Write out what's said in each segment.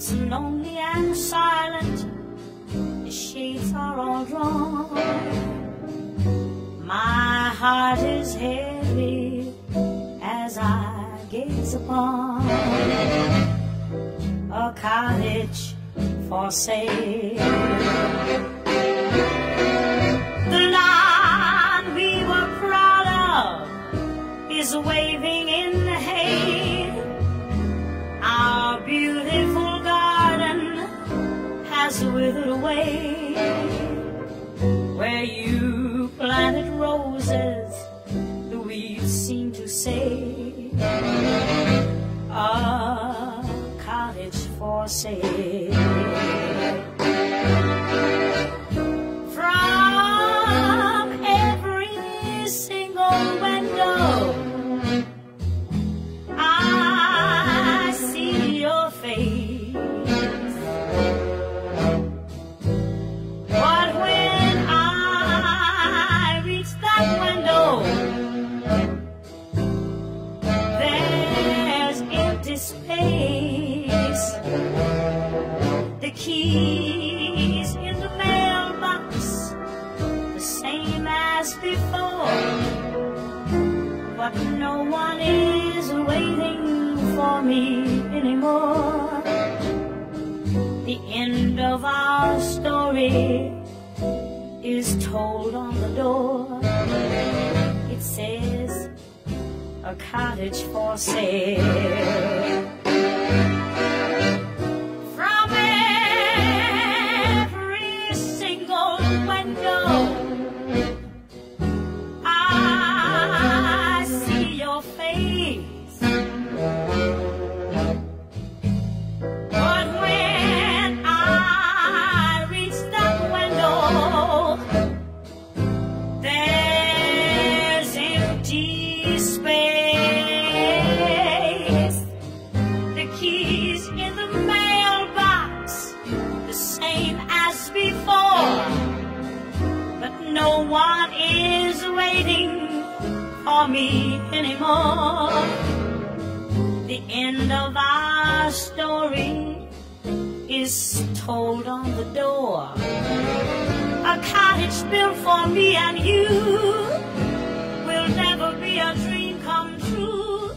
It's lonely and silent, the shades are all drawn. My heart is heavy as I gaze upon a cottage for sale. The lawn we were proud of is waving has withered away. Where you planted roses, the weeds seem to say, a cottage for sale. Keys in the mailbox, the same as before. But no one is waiting for me anymore. The end of our story is told on the door. It says, a cottage for sale. No one is waiting for me anymore. The end of our story is told on the door. A cottage built for me and you will never be a dream come true.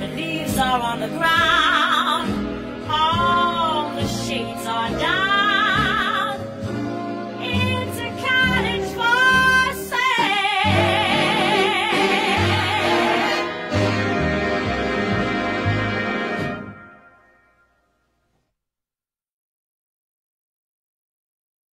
The leaves are on the ground.